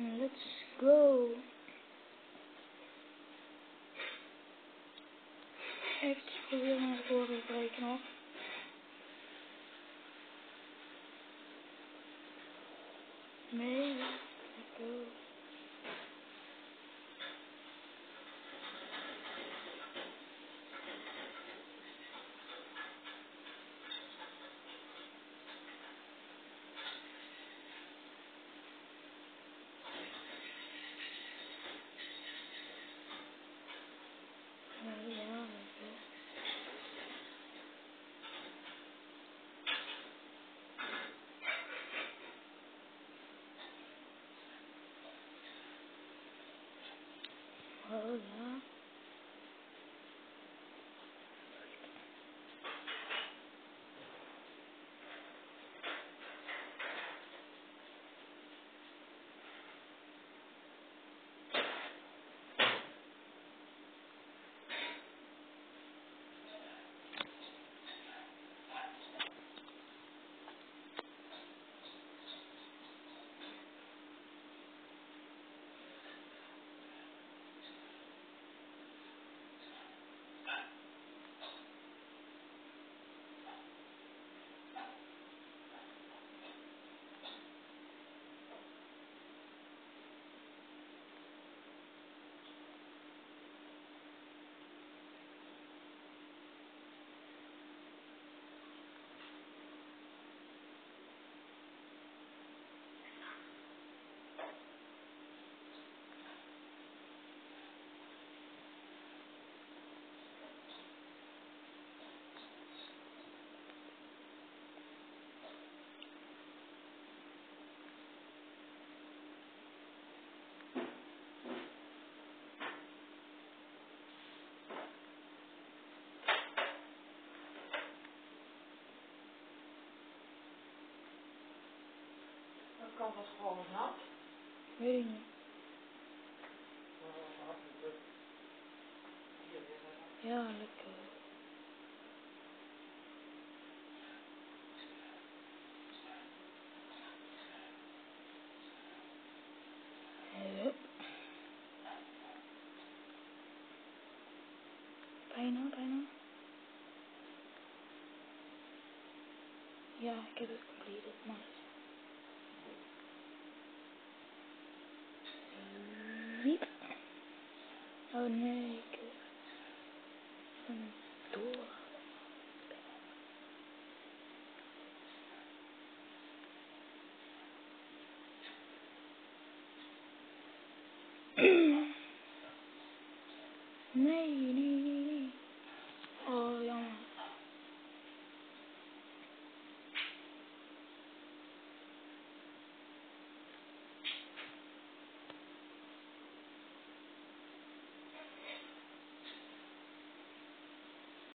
Let's go. Proberen met horen breken nog. Nee, let's go. Nee, ja, lekker. Oh Dat kan van school of nat. Weet ik niet. Ja, lekker. Bijna, bijna. Ja, ik heb het completed. Nice. Nee, nee,